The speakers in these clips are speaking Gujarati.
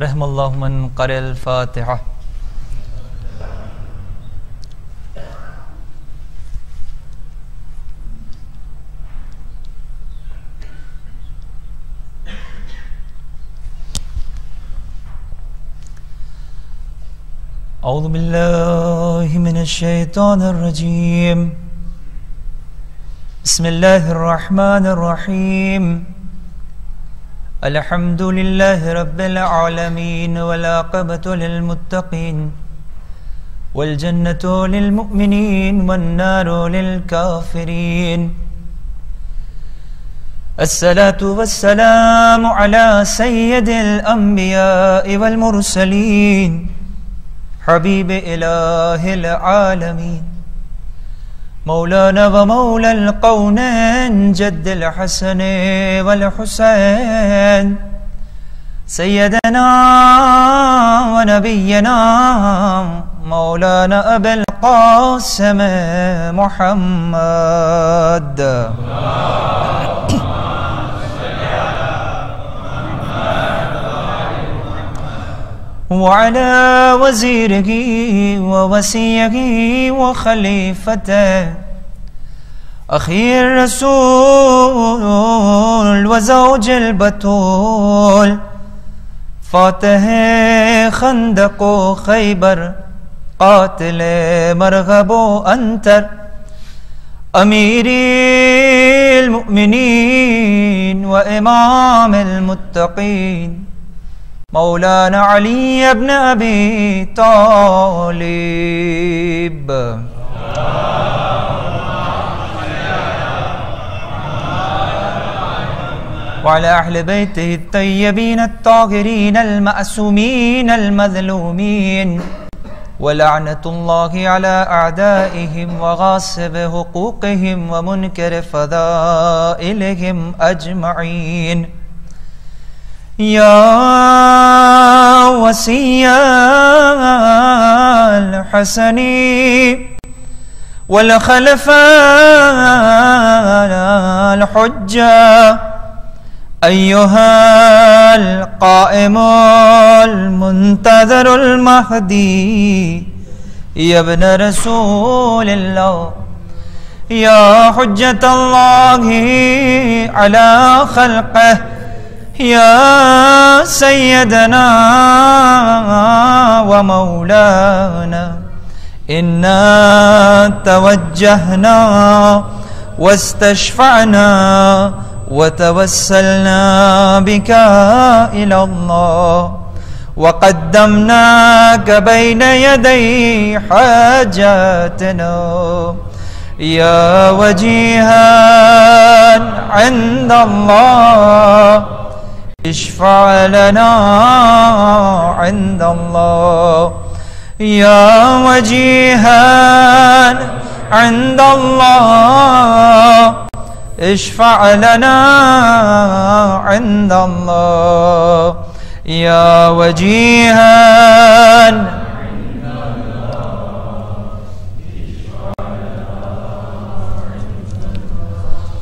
رحم الله من قرأ الفاتحة. أعوذ بالله من الشيطان الرجيم. بسم الله الرحمن الرحيم. الحمد لله رب العالمين والعاقبة للمتقين والجنة للمؤمنين والنار للكافرين. الصلاة والسلام على سيد الأنبياء والمرسلين حبيب إله العالمين. مولانا ومولى القونين جد الحسن والحسين. سيدنا ونبينا مولانا أبي القاسم محمد. وعلى وزيره ووسيه وخليفته أخي الرسول وزوج البتول فاتح خندق خيبر قاتل مرغب أنتر. أمير المؤمنين وإمام المتقين مولانا علي بن أبي طالب. وعلى أهل بيته الطيبين الطاهرين المأسومين المذلومين ولعنة الله على أعدائهم وغاصب حقوقهم ومنكر فضائلهم أجمعين. يا وسي الحسن والخلفاء الحجة أيها القائم المنتظر المهدي يا ابن رسول الله يا حجة الله على خلقه يا سيدنا ومولانا إنا توجهنا واستشفعنا وتوسلنا بك إلى الله. وقدمناك بين يدي حاجاتنا. يا وجيها عند الله. اشفع لنا عند الله. يا وجيها عند الله. اشفع لنا عند الله يا وجيها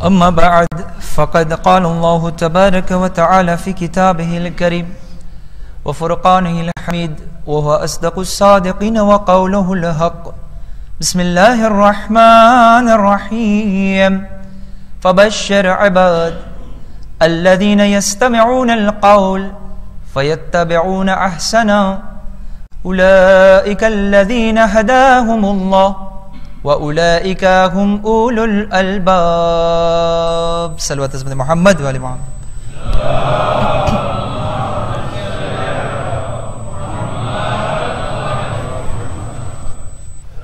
أما بعد فقد قال الله تبارك وتعالى في كتابه الكريم وفرقانه الحميد وهو أصدق الصادقين وقوله الحق. بسم الله الرحمن الرحيم. فبشر عباد الذين يستمعون القول فيتبعون أحسنا أولئك الذين هداهم الله وأولئك هم أولو الألباب صلوات اسم محمد وآل محمد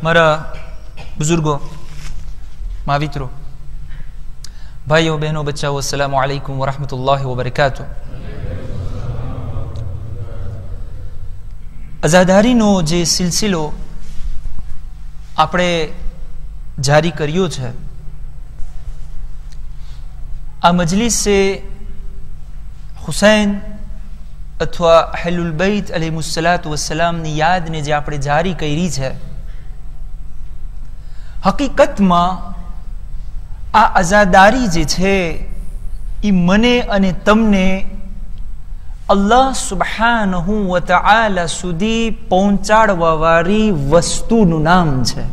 મારા બુઝુર્ગો મા મિત્રો ભાઈઓ, બહેનો, બચ્ચાઓ, અસલામ આલૈકુમ વરહમતુલ્લાહ વબરકાતુ. આઝાદારીનો જે સિલસિલો આપણે જારી કર્યો છે, આ મજલિસે હુસૈન અથવા હેલુલ બૈત અલીમુસલાત વસલામની યાદને જે આપણે જારી કરી છે, હકીકતમાં આ અઝાદારી જે છે એ મને અને તમને અલ્લાહ સુબહાનહુ વ તઆલા સુધી પહોંચાડવાવાળી વસ્તુનું નામ છે.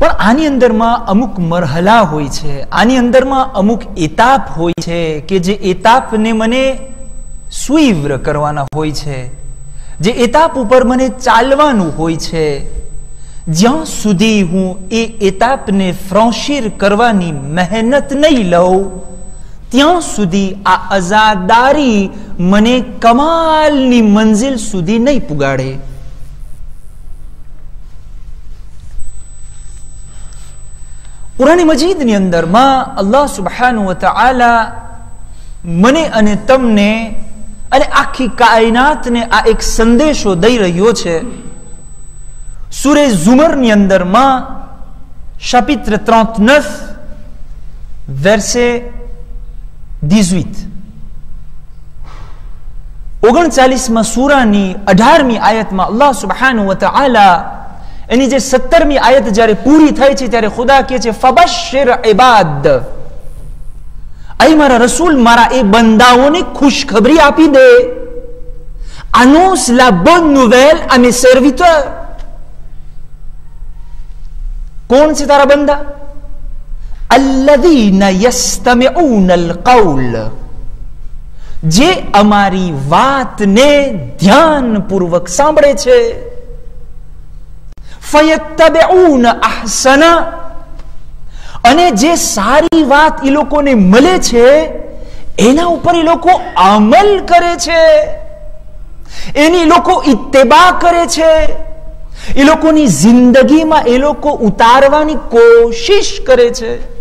પણ આની અંદરમાં અમુક મરહલા હોય છે, આની અંદરમાં અમુક એતાપ હોય છે કે જે એતાપને મને સુઈવ્ર કરવાના હોય છે, જે એતાપ ઉપર મને ચાલવાનું હોય છે જ્યાં સુધી હું એ એતાપને ફ્રોશીર કરવાની મહેનત નહીં લઉં, ત્યાં સુધી આ અઝાદારી મને કમાલની મંજિલ સુધી નહીં પુગાડે. કુરાની મજીદની અંદરમાં અલ્લાહ સુબહાનુ વતઆલા મને અને તમને અને આખી કાયનાતને આ એક સંદેશો દઈ રહ્યો છે સુરે ઝુમરની અંદરમાં chapitre 39 verset 18 ઓગણચાલીસમાં સુરાની અઢારમી આયતમાં અલ્લાહ સુબહાનુ તઆલા એની જે સત્તરમી આયત જ્યારે પૂરી થાય છે ત્યારે ખુદા કહે છે ફબશિર ઇબાદ. અહીં મારા રસૂલ, મારા એ બંદાઓને ખુશખબરી આપી દે. annonce la bonne nouvelle à mes serviteurs કોણ છે તારા बंदा અલ્લદીન યસ્તમિઉનલ કૌલ જે અમારી વાતને ધ્યાનપૂર્વક સાંભળે છે. ફયત્તબિઉન અહસના. અને જે સારી વાત એ લોકોને મળે છે, એના ઉપર એ લોકો અમલ કરે છે. એની લોકો ઇત્તેબા કરે છે. એ લોકોની જિંદગીમાં એ લોકો ઉતારવાની કોશિશ કરે છે.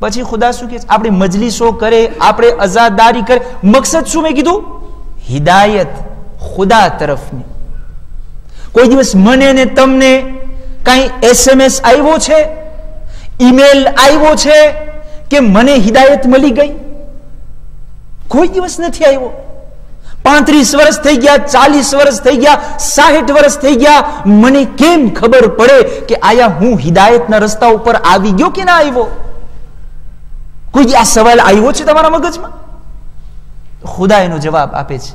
પછી ખુદા શું કે આપણે મજલિસો કરે, આપણે અઝાદારી કરે. મકસદ શું મેં કીધું? હિદાયત ખુદા તરફની. કોઈ દિવસ મને ને તમને કઈ એસએમએસ આવ્યો છે? ઈમેલ આવ્યો છે કે મને હિદાયત મળી ગઈ? કોઈ દિવસ નથી આવ્યો. પાંત્રીસ વર્ષ થઈ ગયા, ચાલીસ વર્ષ થઈ ગયા, સાહીઠ વર્ષ થઈ ગયા. મને કેમ ખબર પડે કે આયા હું હિદાયતના રસ્તા ઉપર આવી ગયો કે ના આવ્યો? કોઈ આ સવાલ આવ્યો છે તમારા મગજમાં? ખુદા એનો જવાબ આપે છે.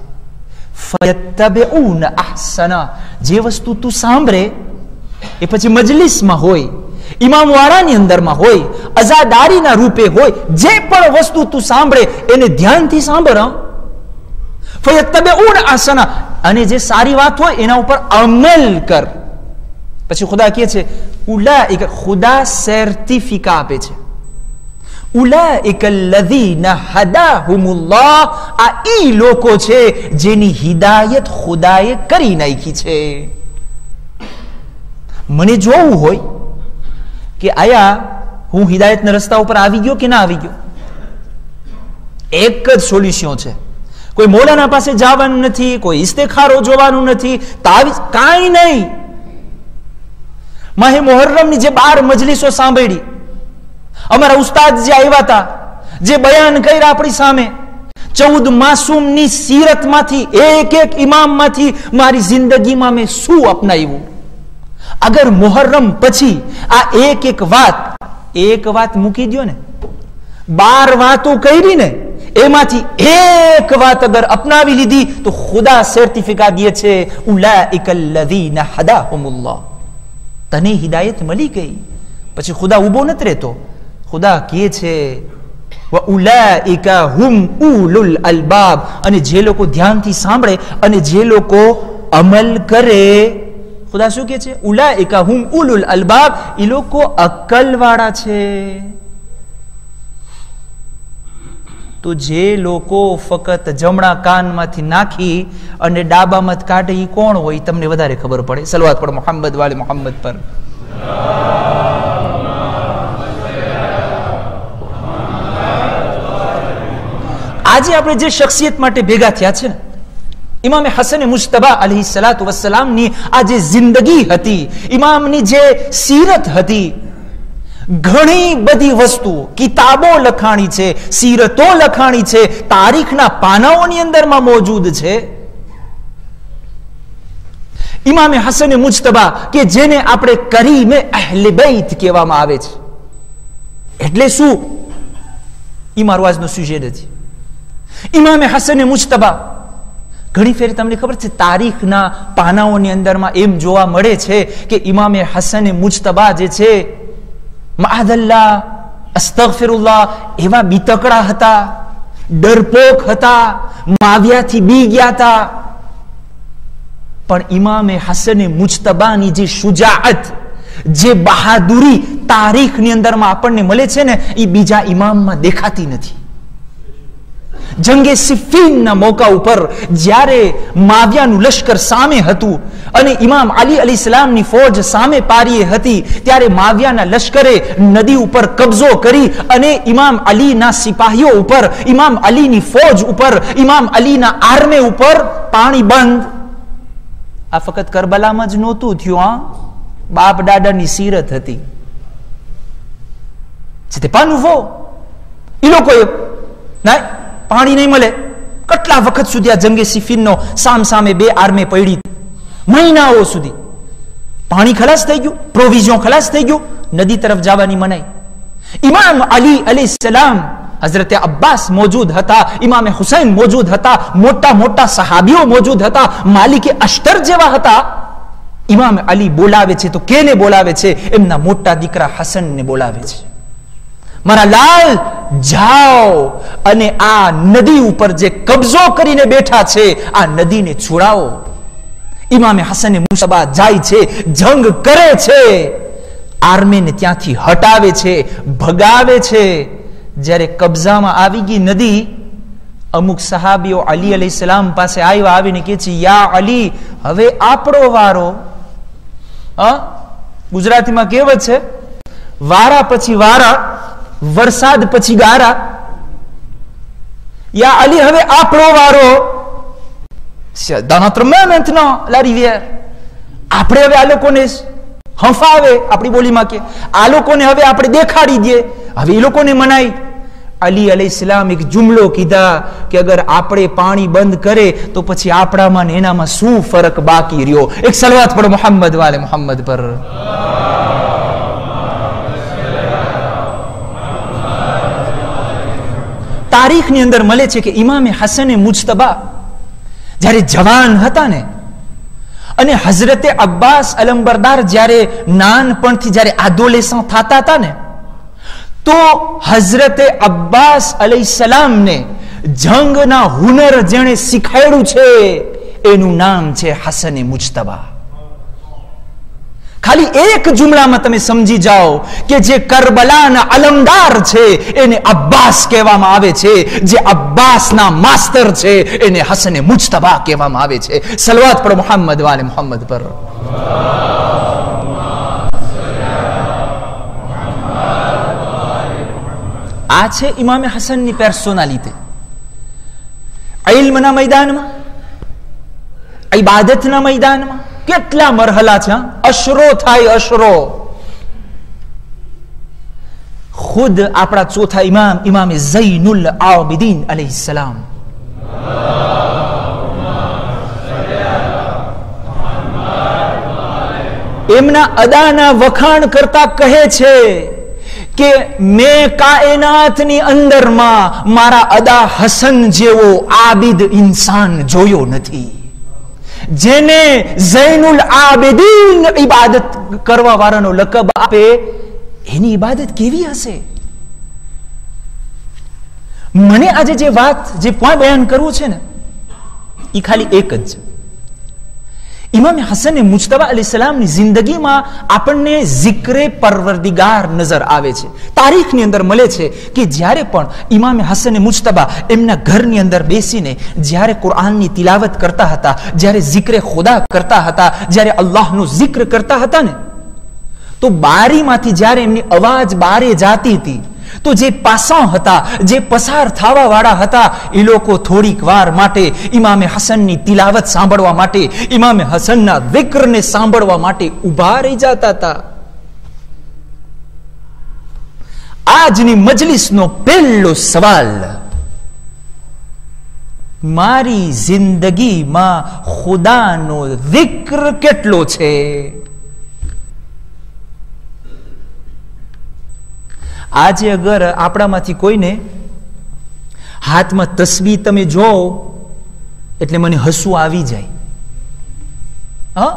જે વસ્તુ તું સાંભળે, એ પછી મજલિસમાં હોય ઇમામ વાળાની અંદરમાં હોય, અઝાદારીના રૂપે હોય, જે પણ વસ્તુ તું સાંભળે, એને ધ્યાનથી સાંભળ ફયત્તબિઉન અહસના અને જે સારી વાત હોય, એના ઉપર અમલ કર. પછી ખુદા કહે છે ઉલા ખુદા સર્ટિફિકા આપે છે. ઉલાઇક અલ્લઝીના હદાહુમુલ્લાહ આ ઈ લોકો છે જેની હિદાયત ખુદાએ કરી નાખી છે. મને જોવું હોય કે આયા હું હિદાયતના રસ્તા ઉપર આવી ગયો કે ના આવી ગયો? એક જ સોલ્યુશન છે. કોઈ મોલાના પાસે જવાનું નથી, કોઈ ઇસ્તેખારો જોવાનું નથી તાવીજ કાંઈ નહીં. માહે મોહર્રમની જે બાર મજલિસો સાંભળી, અમારા ઉસ્તાદ જે આવ્યા હતા, જે બયાન કર્યા આપણી સામે, ચૌદ માસૂમની સીરતમાંથી, એક એક ઇમામમાંથી મારી જિંદગીમાં મેં શું અપનાવ્યું? અગર મોહર્રમ પછી આ એક એક વાત એક વાત મૂકી દો ને બાર વાતો કરી ને એમાંથી એક વાત અગર અપનાવી લીધી, તો ખુદા સર્ટિફિકા દે છે તને હિદાયત મળી ગઈ. પછી ખુદા ઊભો નથી રહેતો. ખુદા કહે છે અલબાબ. અને જે લોકો ધ્યાનથી સાંભળે અને જે લોકો અમલ કરે, ખુદા શું કે છે? ઉલા હુમ ઉલુલ અલબાબ. એ લોકો અક્કલવાળા છે. તો જે લોકો ફક્ત જમણા કાનમાંથી નાખી અને ડાબામાં કાઢે એ કોણ હોય? તમને વધારે ખબર પડે. સલવાત પર મોહમ્મદ વાલે મોહમ્મદ પર. આજે આપણે જે શખ્સિયત માટે ભેગા થયા છે ને ઇમામે હસન મુશ્તબા અલી સલાત વસલામની આ જે જિંદગી હતી ઇમામની જે સીરત હતી ઘણી બધી વસ્તુઓ, કિતાબો લખાણી છે, સિરતો લખાણી છે, તારીખના પાનાઓની અંદરમાં મોજૂદ છે. ઇમામે હસન મુજતબા કે જેને આપણે કરીમે અહલે બૈત કહેવામાં આવે છે. એટલે શું? એ મારું આજનો સુજેડ છે. ઇમામે હસન મુજતબા, ઘણી ફેર તમને ખબર છે, તારીખના પાનાઓની અંદરમાં એમ જોવા મળે છે કે ઇમામે હસન મુજતબા જે છે માદલ્લા અસ્તગફિરુલ્લાહ, એવા બીતકડા હતા, ડરપોક હતા, માવ્યાથી બી ગયા હતા. પણ ઇમામે હસને મુજતબાની જે શુજાઅત, જે બહાદુરી તારીખની અંદરમાં આપણને મળે છે ને એ બીજા ઇમામમાં દેખાતી નથી. જંગે સિફીનના મોકા ઉપર જ્યારે માવ્યાનું લશ્કર સામે હતું અને ઇમામ અલી અલી સલામની ફોજ સામે પારીએ હતી, ત્યારે માવ્યાના લશ્કરે નદી ઉપર કબજો કરી અને ઇમામ અલીના સિપાહીઓ ઉપર, ઇમામ અલીની ફોજ ઉપર, ઇમામ અલીના આર્મે ઉપર પાણી બંધ. આ ફક્ત કરબલામાં જ નહોતું થયું આ બાપ દાદાની સીરત હતી. c'était pas nouveau એ લોકોએ ના પાણી નહીં મળે. કેટલા વખત સુધી આ જંગે સિફિનનો સામ સામે બે આર્મે પડી મહિનાઓ સુધી. પાણી ખલાસ થઈ ગયું પ્રોવિઝન ખલાસ થઈ ગયું, નદી તરફ જવાની મનાઈ. ઇમામ અલી અલી સલામ હઝરત અબ્બાસ મોજૂદ હતા, ઇમામે હુસૈન મોજૂદ હતા, મોટા મોટા સહાબીઓ મોજૂદ હતા, માલિકે અશ્તર જેવા હતા. ઇમામ અલી બોલાવે છે તો કેને બોલાવે છે? એમના મોટા દીકરા હસનને બોલાવે છે. મારા લાલ, જાઓ. અને આ નદી ઉપર જે કબજો કરીને બેઠા છે, આ નદીને છોડાવો. ઇમામે હસને મુસબા જાય છે, જંગ કરે છે. આર્મીને ત્યાંથી હટાવે છે, ભગાવે છે. જ્યારે કબજામાં આવી ગઈ નદી, અમુક સહાબીઓ અલી અલી સલામ પાસે આવ્યા, આવીને કે છે, યા અલી, હવે આપણો વારો. ગુજરાતીમાં કહેવત છે, વારા પછી વારા વરસાદ પછી ગારા. યા અલી, હવે આપણો વારો. આપણે હવે આ લોકોને હંફાવે આપણી બોલીમાં કે, આ લોકોને હવે આપણે દેખાડી દઈએ હવે એ લોકોને મનાય. અલી અલી ઇસ્લામ એક જુમલો કીધા કે અગર આપણે પાણી બંધ કરે તો પછી આપણામાં ને એનામાં શું ફરક બાકી રહ્યો? એક સલવાત પર મોહમ્મદ વાલે મોહમ્મદ પર. તારીખની અંદર મળે છે કે ઇમામે હસને મુજતબા, જ્યારે જવાન હતા ને, અને હઝરતે અબ્બાસ અલંબરદાર જ્યારે નાનપણથી જ્યારે આદોલેસા થતા હતા ને, તો હઝરતે અબ્બાસ અલઈ સલામને જંગના હુનર જેણે શીખાડ્યું છે, એનું નામ છે હસને મુજતબા. ખાલી એક જુમલામાં તમે સમજી જાઓ કે જે કરબલાના અલમદાર છે, એને અબ્બાસ કહેવામાં આવે છે. જે અબ્બાસના માસ્તર છે, એને હસને મુજતબા કહેવામાં આવે છે. સલવાત પર મોહમ્મદ વાલે મોહમ્મદ પર. આ છે ઇમામે હસનની પર્સોનાલિટી ઇલ્મના મેદાનમાં ઇબાદતના મેદાનમાં કેટલા મરહલા છે અશરો થાય અશરો. ખુદ આપણા ચોથા ઇમામ ઇમામ ઝૈનુલ આબિદીન અલૈહિ સલામ. એમના અદાના વખાણ કરતા કહે છે કે મેં કાયનાતની અંદરમાં મારા અદા હસન જેવો આબિદ ઇન્સાન જોયો નથી. જેને જૈનુલ આબેદીન ઇબાદત કરવા વાળાનો લકબ આપે, એની ઇબાદત કેવી હશે? મને આજે જે વાત, જે પોઈન્ટ બયાન કરવું છે ને એ ખાલી એક જ છે. ઇમામ હસન મુજતબા અલી સલામની જિંદગીમાં આપણને ઝિક્રે પરવરદિગાર નજર આવે છે તારીખની અંદર મળે છે કે જ્યારે પણ ઇમામ હસન મુજતબા એમના ઘરની અંદર બેસીને જ્યારે કુરઆનની તિલાવત કરતા હતા જ્યારે ઝિક્રે ખુદા કરતા હતા જ્યારે અલ્લાહનું ઝિક્ર કરતા હતા ને તો બારીમાંથી જ્યારે એમની અવાજ બારે જાતી હતી તો જે પાસા હતા, જે પસાર થવા વાળા હતા, એ લોકો થોડીક વાર માટે ઇમામે હસનની તિલાવત સાંભળવા માટે ઇમામે હસનના વિક્રને સાંભળવા માટે ઊભા રહી જતા હતા. આજની મજલિસનો પહેલો સવાલ, મારી જિંદગીમાં ખુદાનો વિક્ર કેટલો છે? આજે અગર આપણામાંથી કોઈને હાથમાં તસવીર તમે જો, એટલે મને હસવું આવી જાય. હા?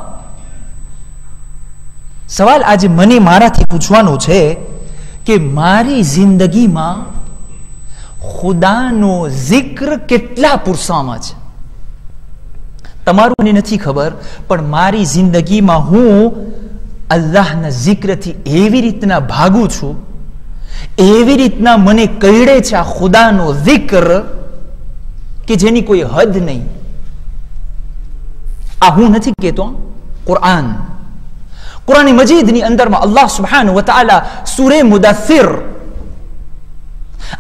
સવાલ આજે મને મારાથી પૂછવાનો છે કે મારી જિંદગીમાં ખુદાનો જિક્ર કેટલા પુરસામાં છે? તમારું મને નથી ખબર, પણ મારી જિંદગીમાં હું અલ્લાહના જિક્રથી એવી રીતના ભાગું છું એવી રીતના મને કહીડે છે આ ખુદાનો જિક્ર કે જેની કોઈ હદ નહીં. આ હું નથી કહેતો કુરાન કુરાની મજીદની અંદરમાં અલ્લાહ સુબહાન વ તઆલા સૂરે મુદાથિર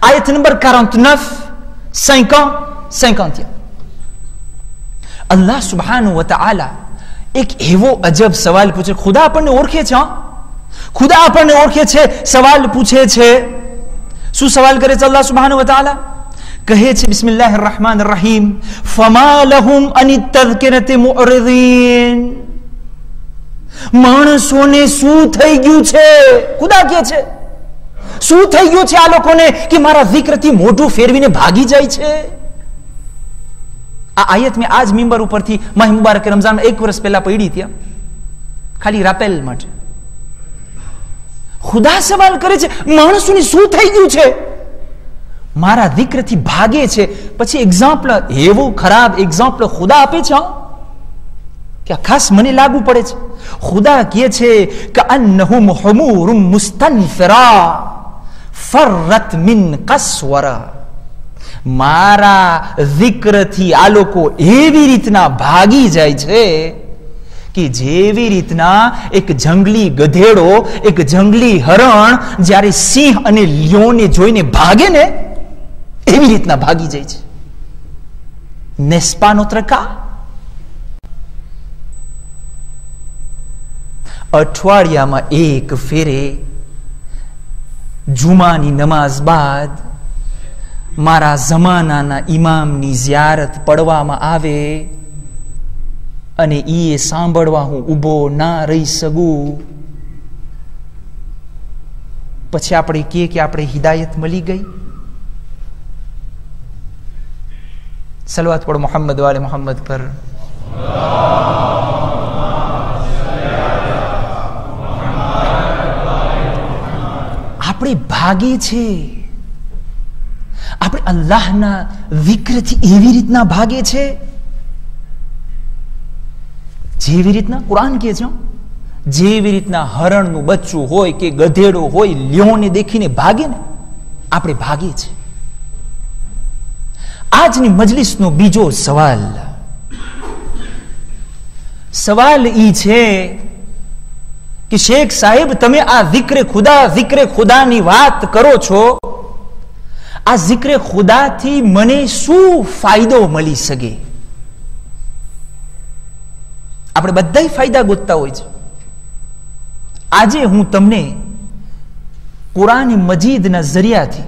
આયત નંબર 49 50 51 અલ્લાહ સુબહાન વ એક એવો અજબ સવાલ પૂછે, ખુદા આપણને ઓળખે છે ખુદા આપણને ઓળખે છે, સવાલ પૂછે છે. શું સવાલ કરે છે અલ્લાહ સુબહાન વતાલા કહે છે બિસ્મિલ્લાહ રહમાન રહીમ ફમા લહુમ અનિ તذકરતે મુઅરિદીન માણસોને શું થઈ ગયું છે? ખુદા કે છે. શું થઈ ગયું છે આ લોકોને કે મારા ઝિક્રથી મોઢું ફેરવીને ભાગી જાય છે? આ આયત મેં આજ મિંબર ઉપરથી માહ મુબારક રમઝાનમાં એક વર્ષ પહેલા પડી ત્યાં ખાલી રાપેલ માટે. ખુદા સવાલ કરે છે, માણસોને શું થઈ ગયું છે? મારા દીકરાથી ભાગે છે, પછી એક્ઝામ્પલ એવું ખરાબ એક્ઝામ્પલ ખુદા આપે છે કે ખાસ મને લાગુ પડે છે. ખુદા કહે છે કે અન્નહુમ હુમુરુમ મુસ્તનફિરા ફરત મિન કસવરા. મારા zikરથી આ લોકો એવી રીતના ભાગી જાય છે કે જેવી રીતના એક જંગલી ગધેડો, એક જંગલી હરણ જ્યારે સિંહ અને લિયોને જોઈને ભાગે ને, એવી રીતના ભાગી જાય છે. નેસ્પાનો ત્રકા. અઠવાડિયામાં એક ફેરે, જુમાની નમાઝ બાદ મારા જમાનાના ઇમામની ઝિયારત પડવામાં આવે અને એ સાંભળવા હું ઊભો ના રહી શકું. પછી આપણે કહે કે આપણે હિદાયત મળી ગઈ. સલવાત પડ મોહમ્મદ વાલે મોહમ્મદ પર. આપણે ભાગે છે આપણે અલ્લાહના વિક્રથી એવી રીતના ભાગે છે જેવી રીતના કુરાન કહે છે જેવી રીતના હરણનું બચ્ચું હોય કે ગધેડો હોય, લ્યોને દેખીને ભાગે ને, આપણે ભાગીએ છીએ. આજની મજલિસનો બીજો સવાલ. સવાલ ઈ છે કે શેખ સાહેબ, તમે આ વિક્રે ખુદા zikre ખુદાની વાત કરો છો. આ જીકરે ખુદાથી મને શું ફાયદો મળી શકે? આપણે બધા ફાયદા ગોતતા હોય છે. આજે હું તમને કુરાન મજીદના જરિયાથી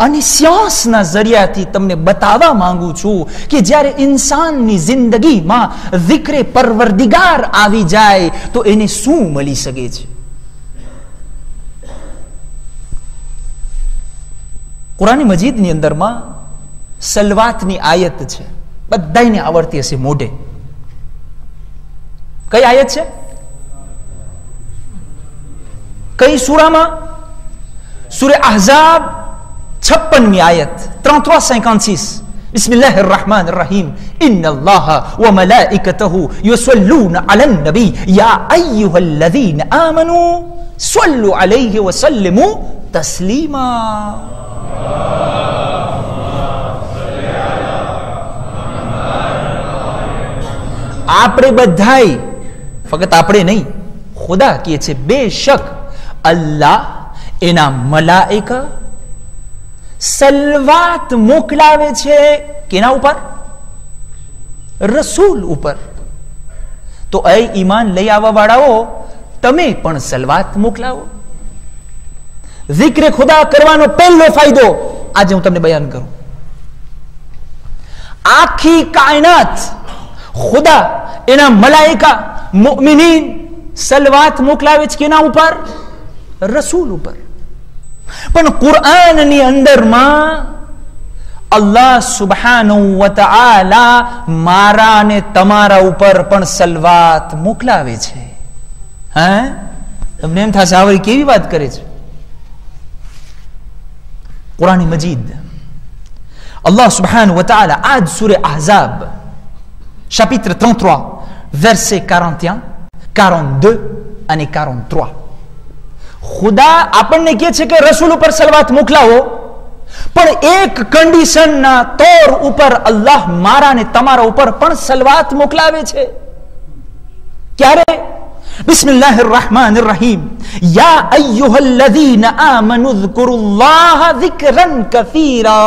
અને સિયાસના જરિયાથી તમને બતાવવા માંગુ છું કે જ્યારે ઇન્સાનની જિંદગીમાં વિક્રે પરવરદિગાર આવી જાય તો એને શું મળી શકે છે? કુરાન મજીદની અંદરમાં સલવાતની આયત છે. બધાને આવડતી હશે મોઢે. કઈ આયત છે કઈ સુરામાં સુરે ahzab છપ્પનમી આયત ત્રણ trois cinquante six بسم الله الرحمن الرحيم إن الله وملائكته يصلون على النبي يا أيها الذين آمنوا صلوا عليه وسلموا تسليما આપણે બધાય ફક્ત આપણે નહીં, ખુદા કહે છે, બેશક અલ્લાહ એના મલાઈકા સલવાત મોકલાવે છે કેના ઉપર? રસૂલ ઉપર. તો એ ઈમાન લઈ આવવા વાળાઓ, તમે પણ સલવાત મોકલાવો. zikre ખુદા કરવાનો પહેલો ફાયદો આજે હું તમને બયાન કરું. આખી કાયનાત ખુદા એના મલાઈકા મુમિનીન સલવાત મોકલાવે છે કેના ઉપર? રસૂલ ઉપર. પણ કુરઆનની અંદરમાં અલ્લાહ સુબહાનહુ વ મારા અને તમારા ઉપર પણ સલવાત મોકલાવે છે. હે? તમને એમ થશે આવી કેવી વાત કરે છે? કુરાની મજીદ. અલ્લાહ સુબહાન વતાલા આજ સુરે આઝાબ chapitre 33 verset 41 42 અને 43 ખુદા આપણને કહે છે કે રસૂલ ઉપર સલવાત મોકલાવો પણ એક કન્ડિશનના તોર ઉપર અલ્લાહ મારા ને તમારા ઉપર પણ સલવાત મોકલાવે છે ક્યારે بسم الله الرحمن الرحيم يا أيها الذين آمنوا اذكروا الله ذكرا كثيرا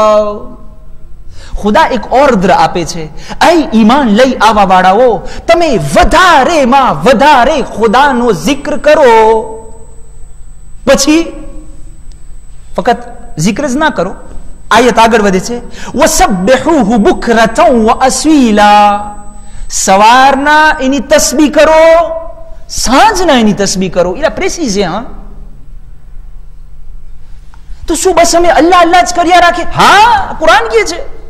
ખુદા એક ઓર્ડર આપે છે. એ ઈમાન લઈ આવા વાળાઓ, તમે વધારે માં વધારે ખુદાનો જિક્ર કરો. પછી ફક્ત જિક્ર જ ના કરો. આયત આગળ વધે છે. વસબ્બિહુહુ બુકરતન વ અસ્વીલા. સવારના એની તસબી કરો, સાંજના એની તસબી કરો. એટલે પ્રેસી છે, હા. તો શું બસ અમે અલ્લાહ અલ્લાહ જ કર્યા રાખે? હા, કુરાન કે છે.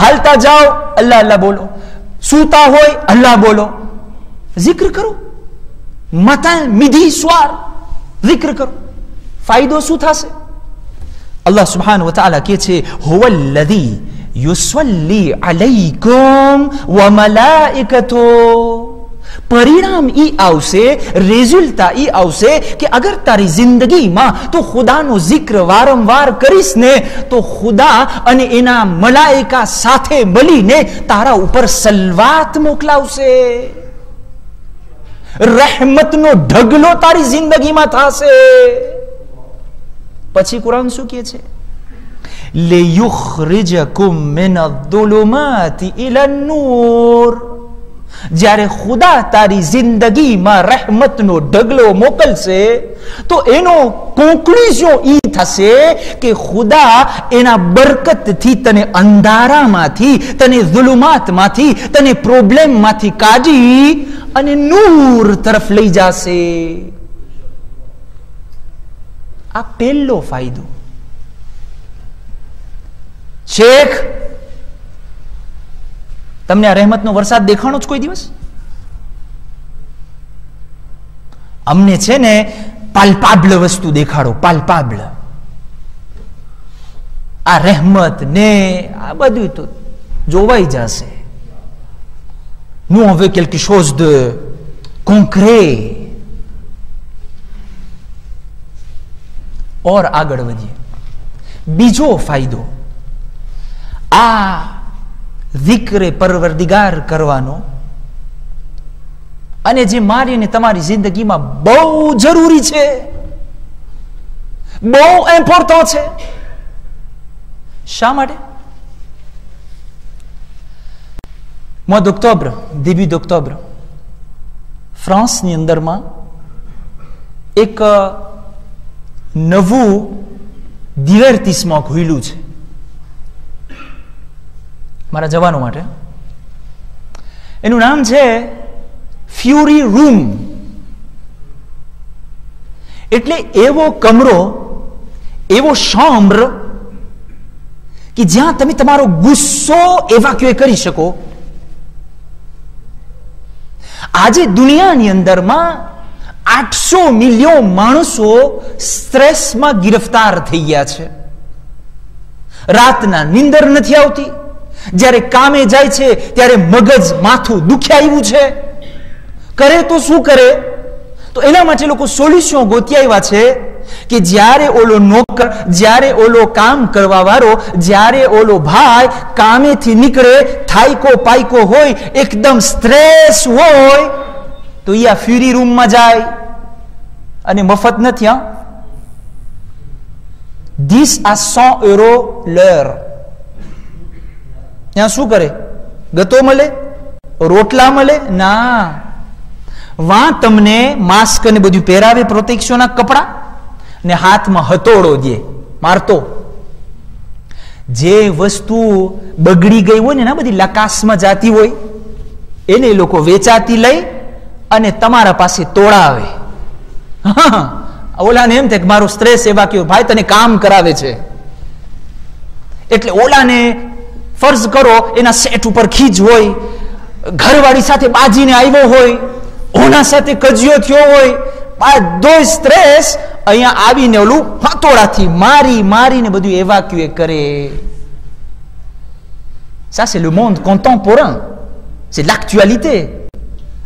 હાલતા જાઓ અલ્લાહ અલ્લાહ બોલો સૂતા હોય અલ્લાહ બોલો જિક્ર કરો મતા મિધી સ્વાર જિક્ર કરો ફાયદો શું થશે અલ્લાહ સુબહાન વતાલા કે છે હુવલ્લધી યુસલ્લી અલૈકુમ વ મલાઇકતો પરિણામ ઈ આવશે રિઝલ્ટા ઈ આવશે કે અગર તારી જિંદગીમાં તું ખુદાનો જિક્ર વારંવાર કરીશ ને, તો ખુદા અને એના મલાઈકા સાથે મળીને તારા ઉપર સલવાત મોકલાવશે. રહેમતનો ઢગલો તારી જિંદગીમાં થશે. પછી કુરાન શું કહે છે? લિયુખરિજકુમ મિન અદ્દુલુમાતિ ઇલા નૂર. જ્યારે ખુદા તારી જિંદગીમાં રહેમતનો ઢગલો મોકલશે, તો એનો કોન્ક્લુઝન ઈ થશે કે ખુદા એના બરકતથી, તને અંધારામાંથી, તને ઝુલુમાતમાંથી, તને પ્રોબ્લેમમાંથી કાઢી અને નૂર તરફ લઈ જશે. આ પહેલો ફાયદો. શેખ તમને આ રહેમતનો વરસાદ દેખાણો જ કોઈ દિવસ? અમને છે ને પાલપાબલ વસ્તુ દેખાડો પાલપાબલ આ રહેમત ને આ બધું તો જોવાઈ જશે. nous on veut quelque chose de concret ઓર આગળ વધીએ. બીજો ફાયદો. આ વિક્રે પરવરદિગાર કરવાનો. અને જે મારી અને તમારી જિંદગીમાં બહુ જરૂરી છે, બહુ એમ્પોર્ટો છે. શા માટે? mois ઓક્ટોબર début ઓક્ટોબર ફ્રાન્સની અંદરમાં એક નવું દિવેરતીસમાં ખુલ્યું છે. મારા જવાનો માટે. એનું નામ છે ફ્યુરી રૂમ. એટલે એવો કમરો, એવો શામ્ર કે જ્યાં તમે તમારો ગુસ્સો એવાક્યુએ કરી શકો. આજે દુનિયાની અંદરમાં આઠસો મિલિયન માણસો સ્ટ્રેસમાં ગિરફતાર થઈ ગયા છે. રાતના નિંદર નથી આવતી. જ્યારે કામે જાય છે, ત્યારે મગજ, માથું દુખ્યા આવ્યું છે. કરે તો શું કરે? તો એના માટે લોકો સોલ્યુશન ગોતી આવ્યા છે કે જ્યારે ઓલો નોકર જ્યારે ઓલો કામ કરવા વાળો, જ્યારે ઓલો ભાઈ કામેથી નીકળે, થાયકો પાયકો હોય, એકદમ સ્ટ્રેસ હોય, તો એ આ ફ્યુરી રૂમમાં જાય. અને મફત નથી, હા? ધીસ આ સો યુરો લર ત્યાં શું કરે? ગતો મળે? રોટલા મળે? ના. વા તમને માસ્ક ને બધું પહેરાવે પ્રોટેક્શનના કપડા? ને હાથમાં હથોડો દે, મારતો. જે વસ્તુ બગડી ગઈ હોય ને ના બધી લકાસમાં જાતી હોય, એને લોકો વેચાતી લઈ અને તમારા પાસે તોડાવે. ઓલાને એમ થાય કે મારો સ્ટ્રેસ એવા કયો, ભાઈ તને કામ કરાવે છે. એટલે ઓલાને ફર્જ કરો એના સેટ ઉપર ખીજ હોય ઘરવાળી સાથે બાજીને આવ્યો હોય ઓના સાથે કજિયો થયો હોય બધો સ્ટ્રેસ અહીંયા આવીને ઓલું ફાતોડાથી મારી મારીને બધું એવાક્યુએ કરે. Ça, c'est le monde contemporain. C'est l'actualité.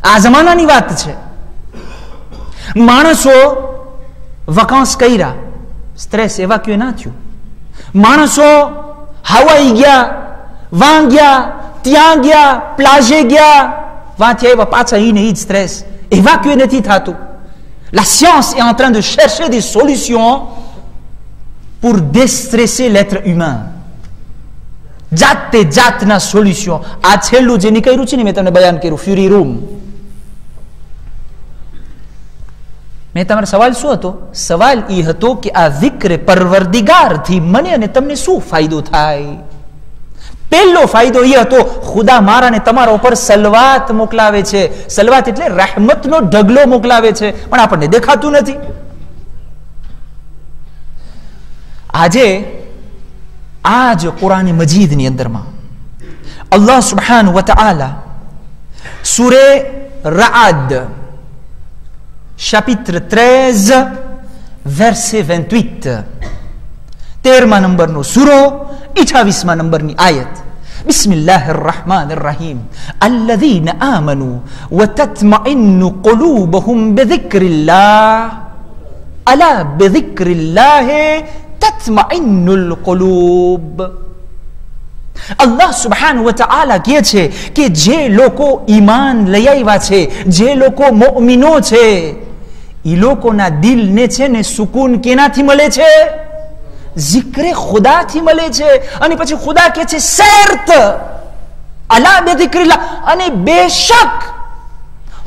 આ જમાનાની વાત છે. માણસો વકાંસ કર્યા. સ્ટ્રેસ એવાક્યુએ ના થયું. માણસો હવાઈ ગયા. વાં ગયા ત્યાં ગયા પ્લાઝે ગયા વાંથી આવ્યા પાછા ઈને ઈ જ સ્ટ્રેસ એવાક્યુએ નથી થતું La science est en train de chercher des solutions pour déstresser l'être humain. જાતે જાતના સોલ્યુશન આ છેલ્લું જે નીકળ્યું છે ને મેં તમને બયાન કર્યું ફ્યુરી રૂમ મેં તમારો સવાલ શું હતો સવાલ એ હતો કે આ વિક્ર પરવરદિગારથી મને અને તમને શું ફાયદો થાય પહેલો ફાયદો એ હતો, ખુદા મારા ને તમારા ઉપર સલવાત મોકલાવે છે. સલવાત એટલે રહેમતનો ઢગલો મોકલાવે છે. પણ આપણને દેખાતું નથી. આજે, આ જ કુરાન મજીદની અંદરમાં, અલ્લાહ સુબહાન વતઆલા સુરે રાદ chapitre 13 verset 28 તેરમા નંબરનો સુરો અઠાવીસમા નંબરની આયત بسم الله الرحمن الرحيم الذين آمنوا وتطمئن قلوبهم بذكر الله ألا بذكر الله تطمئن القلوب અલ્લાહ સુબહાન વતઆલા કહે છે કે જે લોકો ઈમાન લઈ આવ્યા છે જે લોકો મોમિનો છે એ લોકોના દિલને છે ને સુકૂન કેનાથી મળે છે જિક્રે ખુદાથી મળે છે. અને પછી ખુદા કે છે, શેરત. અલા બે દીકરીલા અને બેશક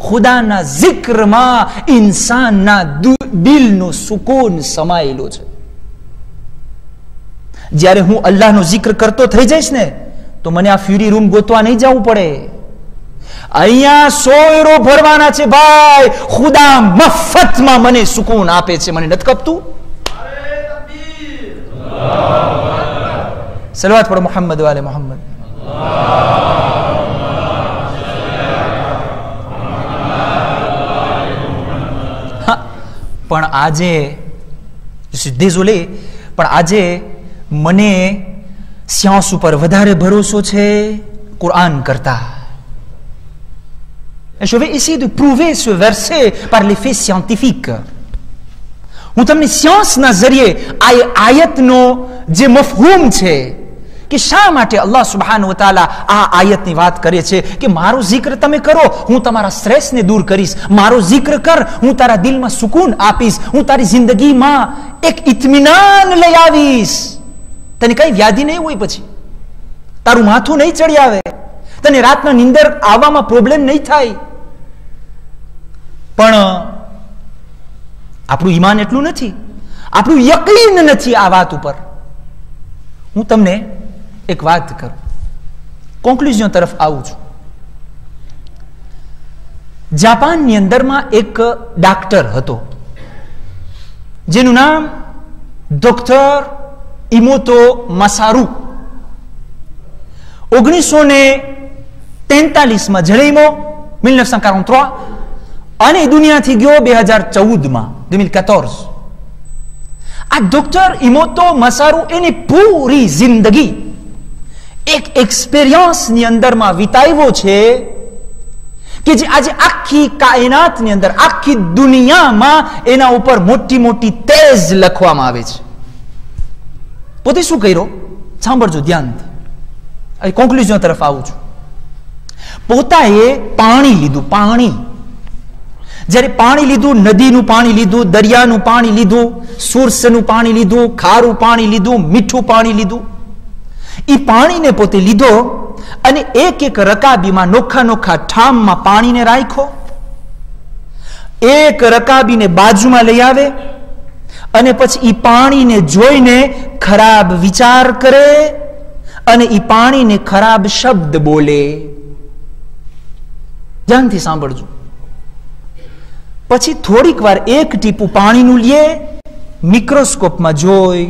ખુદાના ઝિક્રમાં ઇન્સાનના દિલનો સુકૂન સમાયેલો છે. જ્યારે હું અલ્લાહનો જિક્ર કરતો થઈ જઈશ ને, તો મને આ ફ્યુરી રૂમ ગોતવા નહીં જવું પડે. અહીંયા સોયરો ભરવાના છે ભાઈ. ખુદા મફતમાં મને સુકૂન આપે છે. મને નથી કપતું? સલવાત પડો મોહમ્મદ વાલે મોહમ્મદ પણ આજે સિદ્ધિ désolé પણ આજે મને સ્યાંસ ઉપર વધારે ભરોસો છે કુરાન કરતા Je vais essayer de prouver ce verset par les faits scientifiques. હું તમને સિયાંસના જરીએ આ આયતનો જે મફહૂમ છે કે શા માટે અલ્લાહ સુબહાન વતાલા આ આયતની વાત કરે છે કે મારો જિક્ર તમે કરો, હું તમારા સ્ટ્રેસને દૂર કરીશ. મારો જિક્ર કર, હું તારા દિલમાં સુકૂન આપીશ. હું તારી જિંદગીમાં એક ઇતમિનાન લઈ આવીશ. તને કઈ વ્યાધિ નહીં હોય પછી? તારું માથું નહીં ચડી આવે. તને રાતના નિંદર આવવામાં પ્રોબ્લેમ નહીં થાય. પણ આપણું ઈમાન એટલું નથી. આપણું યકીન નથી આ વાત ઉપર. હું તમને એક વાત કરું. કોન્ક્લુઝન તરફ આવું છું. જાપાનની અંદરમાં એક ડાક્ટર હતો. જેનું નામ ડોક્ટર ઇમોતો મસારુ. ઓગણીસો ને તેતાલીસમાં મિલ નેવ અને દુનિયાથી ગયો બે હજાર ચૌદમાં મિલ કેતોર્સ આ ડોક્ટર ઇમોતો મસારુ એની પૂરી જિંદગી એક એક્સપિરિયન્સની અંદરમાં વિતાવ્યો છે કે જે આજે આખી કાયનાતની અંદર, આખી દુનિયામાં એના ઉપર મોટી મોટી તેજ લખવામાં આવે છે. પોતે શું કર્યો? સાંભળજો ધ્યાનથી. કોન્ક્લુઝન તરફ આવું છું. પોતાએ પાણી લીધું, પાણી. જ્યારે પાણી લીધું, નદીનું પાણી લીધું, દરિયાનું પાણી લીધું, સુરસનું પાણી લીધું, ખારું પાણી લીધું, મીઠું પાણી લીધું એ પાણીને પોતે લીધો અને એક એક રકાબીમાં નોખા નોખા ઠામમાં પાણીને રાખ્યો. એક રકાબીને બાજુમાં લઈ આવે અને પછી એ પાણીને જોઈને ખરાબ વિચાર કરે અને એ પાણીને ખરાબ શબ્દ બોલે. ધ્યાનથી સાંભળજો. પછી થોડીક વાર એક ટીપું પાણીનું લે, મિક્રોસ્કોપમાં જોઈ.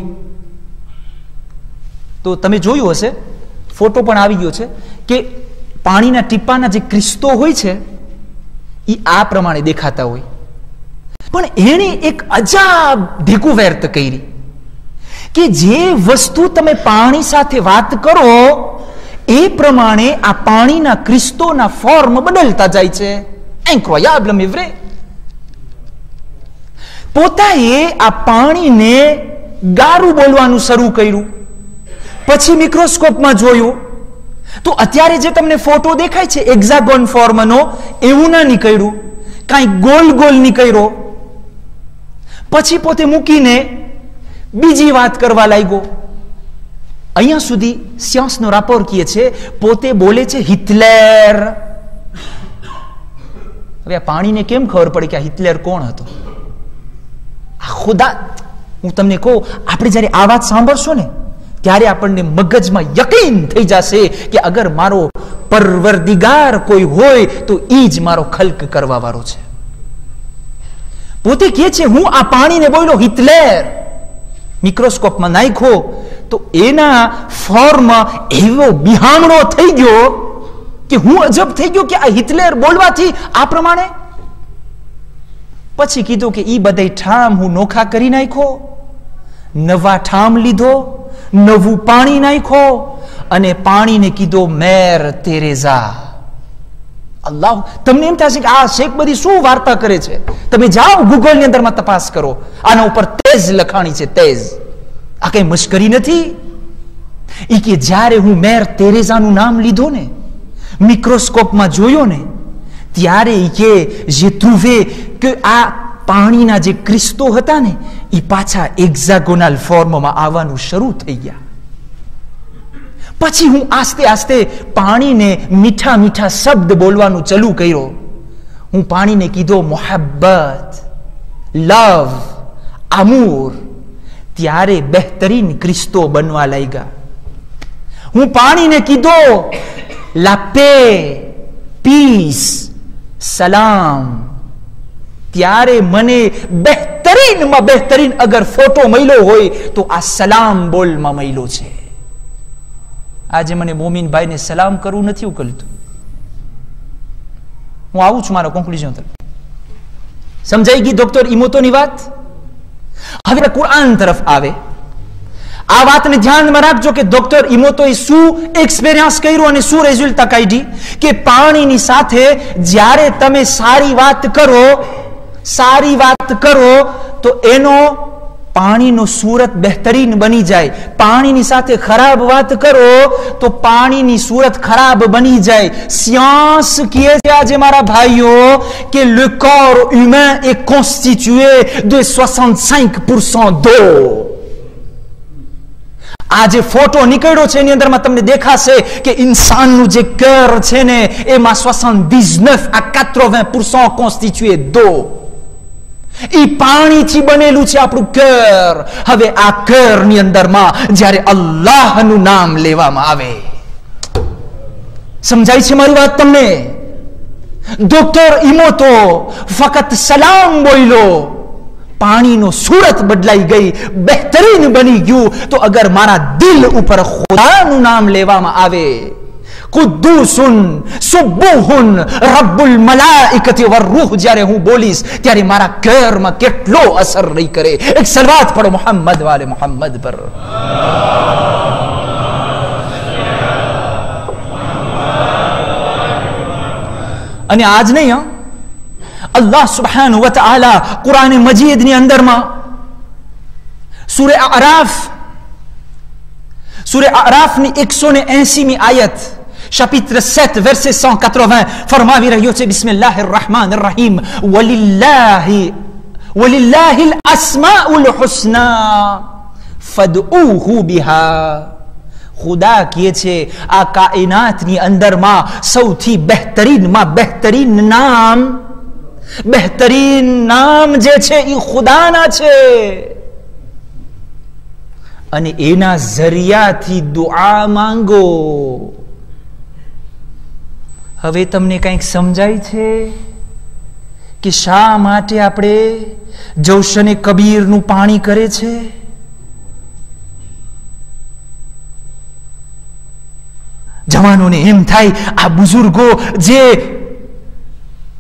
તો તમે જોયું હશે, ફોટો પણ આવી ગયો છે, કે પાણીના ટીપાના જે ક્રિસ્તો હોય છે એ આ પ્રમાણે દેખાતા હોય. પણ એણે એક અજાબ ભેગું વ્યર્થ કરી, કે જે વસ્તુ તમે પાણી સાથે વાત કરો, એ પ્રમાણે આ પાણીના ક્રિસ્તોના ફોર્મ બદલતા જાય છે. Mais vrai પોતાએ આ પાણીને ગારું બોલવાનું શરૂ કર્યું. પછી મિક્રોસ્કોપમાં જોયું. તો અત્યારે જે તમને ફોટો દેખાય છે એક્ઝાગોન ફોર્મનો એવું ના નીકળ્યું. કાંઈ ગોલ ગોલ નીકળ્યો. પછી પોતે મૂકીને બીજી વાત કરવા લાગ્યો. અહીંયા સુધી સિયાંસનો રાપોર કીએ છે, પોતે બોલે છે હિટલર. હવે આ પાણીને કેમ ખબર પડી કે આ હિટલર કોણ હતો? ખુદા હું તમને કહું, આપણે જ્યારે આ વાત સાંભળશો ને, ત્યારે આપણને મગજમાં યકીન થઈ જશે કે અગર મારો પરવરદિગાર કોઈ હોય, તો એ જ મારો ખલ્ક કરવા વાળો છે. પોતે કે છે, હું આ પાણીને બોલ્યો હિટલર. મિક્રોસ્કોપમાં નાખ્યો, તો એના ફોર્મ એવો બિહામણો થઈ ગયો કે હું અજબ થઈ ગયો કે આ હિટલર બોલવાથી આ પ્રમાણે પછી કીધું કે એ બધે ઠામ હું નોખા કરી નાખ્યો, નવા ઠામ લીધો, નવું પાણી નાખ્યો અને પાણીને કીધો, મેર તેરેઝા અલ્લાહ, તમને એમ થશે કે આ શેખ બધી શું વાર્તા કરે છે? તમે જાઓ ગૂગલની અંદરમાં તપાસ કરો. આના ઉપર તેજ લખાણી છે, તેજ. આ કઈ મશ્કરી નથી? એ કે જ્યારે હું મેર તેરેઝાનું નામ લીધો ને, મિક્રોસ્કોપમાં જોયો ને ત્યારે એ જે ધ્રુવે કે આ પાણીના જે ક્રિસ્તો હતા ને એ પાછા એક્ઝાગોનલ ફોર્મમાં આવવાનું શરૂ થઈ ગયા. પછી હું આસ્તે આસ્તે પાણીને મીઠા મીઠા શબ્દ બોલવાનું ચાલુ કર્યો. હું પાણીને કીધો, મોહબ્બત, લવ, આમૂર. ત્યારે બહેતરીન ક્રિસ્તો બનવા લાગ્યા. હું પાણીને કીધો, લાપે, પીસ. સલામ. ત્યારે મને બહેતરીનમાં બહેતરીન અગર ફોટો મળ્યો હોય તો આ સલામ બોલમાં મળ્યો છે. આજે મને મોમીનભાઈને સલામ કરવું નથી ઉકલતું. હું આવું છું મારો કોન્ક્લુઝન સમજાઈ ગઈ ડોક્ટર ઇમોતોની વાત? હવે કુરાન તરફ આવે. આ વાતને ધ્યાનમાં રાખજો કે ડોક્ટર ઇમોતોએ શું એક્સપિરિયન્સ કર્યું અને શું રિઝલ્ટ કાઢી કે પાણીની સાથે જ્યારે તમે સારી વાત કરો સારી વાત કરો તો એનો પાણીનો સુરત બહેતરીન બની જાય પાણીની સાથે ખરાબ વાત કરો તો પાણીની સુરત ખરાબ બની જાય સિયાંસ કહે છે આજે મારા ભાઈઓ કે le corps humain est constitué de 65% d'eau. આ જે ફોટો નીકળ્યો છે, એની અંદરમાં તમને દેખાશે કે ઇન્સાનનું જે કર છે ને, એમાં 79 à 80% constitué d'eau ઈ પાણીથી બનેલું છે આપણું કર હવે આ કરની અંદરમાં જ્યારે અલ્લાહનું નામ લેવામાં આવે. સમજાય છે મારી વાત તમને? ડોક્ટર ઇમોતો ફક્ત સલામ બોલ્યો. પાણીનો સુરત બદલાઈ ગઈ, બહેતરીન બની ગયું. તો અગર મારા દિલ ઉપર ખુદાનું નામ લેવામાં આવે, કુદ્દુસુન, સુબ્બુહુન, રબ્બુલ મલાઇકતિ વરૂહ જ્યારે હું બોલીશ, ત્યારે મારા ઘરમાં કેટલો અસર નહીં કરે. એક સલવાત પડો મોહમ્મદ વાલે મોહમ્મદ પર. અને આજ નહીં, હા. અલ્લાહ સુબહાન વ તઆલા કુરાન મજીદની અંદરમાં સૂરે અરાફ સૂરે અરાફની 180 મી આયત chapitre 7 verset 180 ફરમાવી રહ્યો છે બિસ્મિલ્લાહિર rahmanir rahim વલિલ્લાહી વલિલ્લાહિ અસ્માઉલ હુસ્ના ફદઉહુ બિહા ખુદા કહે છે આ કાયનાતની અંદરમાં સૌથી બહેતરીનમાં બહેતરીન નામ બહેતરીન નામ જે છે એ ખુદાના છે. અને એના જરિયાથી દુઆ માંગો. હવે તમને કંઈક સમજાય છે કે શા માટે આપણે જૌશને કબીરનું પાણી કરે છે? જવાનોને એમ થાય, આ બુઝુર્ગો જે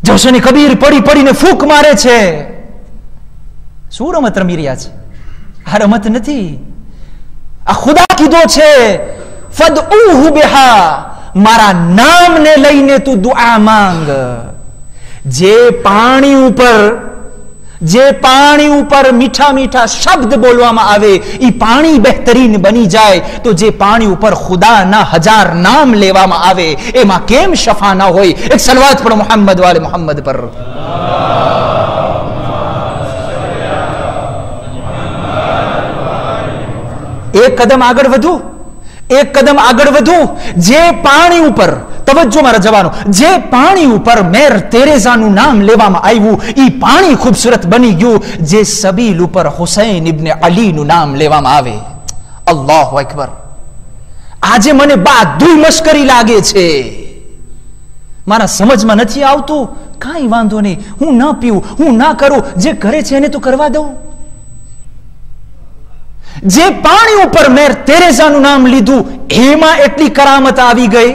જૌશને કબીર પડી પડીને ફૂંક મારે છે. શું રમત રમી રહ્યા છે? આ રમત નથી. આ ખુદા કીધો છે ફદ બેહા, મારા નામને લઈને તું દુઆ માંગ. જે પાણી ઉપર જે પાણી ઉપર મીઠા મીઠા શબ્દ બોલવામાં આવે એ પાણી બહેતરીન બની જાય. તો જે પાણી ઉપર ખુદાના હજાર નામ લેવામાં આવે, એમાં કેમ શફા ના હોય? એક સલવાત પણ મોહમ્મદ વાલે મોહમ્મદ પર. એક કદમ આગળ વધુ. એક કદમ આગળ વધું. જે પાણી ઉપર, તવજ્જો મારા જવાનો, જે પાણી ઉપર મેર તેરેઝાનું નામ લેવામાં આવ્યું એ પાણી ખૂબસૂરત બની ગયું, જે સબીલ ઉપર હુસૈન ઇબ્ને અલીનું નામ લેવામાં આવે. અલ્લાહ અકબર. આજે મને બધું મશ્કરી લાગે છે. મારા સમજમાં નથી આવતું. કાંઈ વાંધો નહીં. હું ના પીવું, હું ના કરું. જે કરે છે એને તો કરવા દઉં. જે પાણી ઉપર મેર તેરેઝાનું નામ લીધું, એમાં એટલી કરામત આવી ગઈ?